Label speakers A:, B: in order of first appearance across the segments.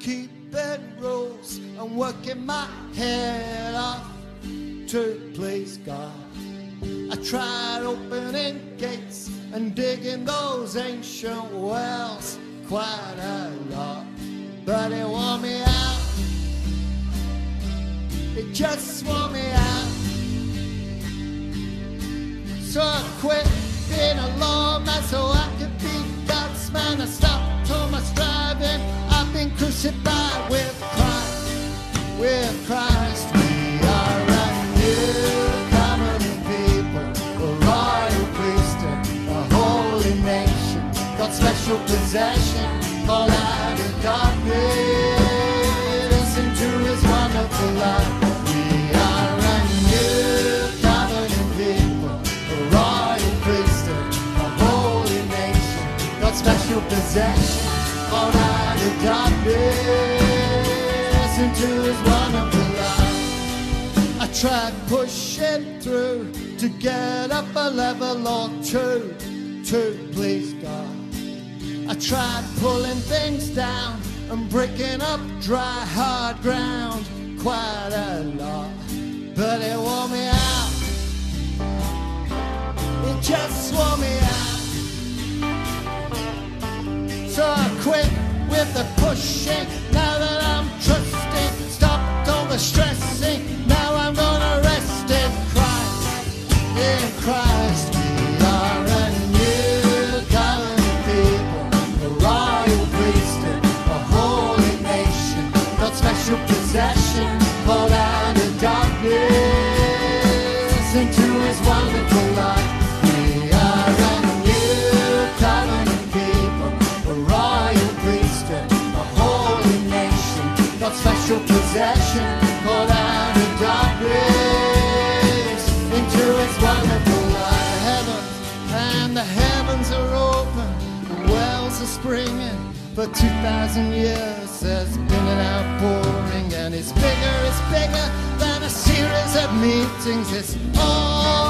A: keeping rules and working my head off to please God. I tried opening gates and digging those ancient wells quite a lot, but it wore me out. It just wore me out. So I quit With Christ, with Christ. We are a new covenant people, a royal priesthood, a holy nation, God's special possession. Call out of darkness into His wonderful light. Special possession. Darkness into His wonderful light. I tried pushing through to get up a level or two to please God. I tried pulling things down and breaking up dry, hard ground quite a lot, but it wore me out. For 2,000 years there's been an outpouring and it's bigger, it's bigger than a series of meetings. It's all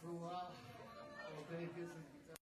A: Uh, just drink that for a while.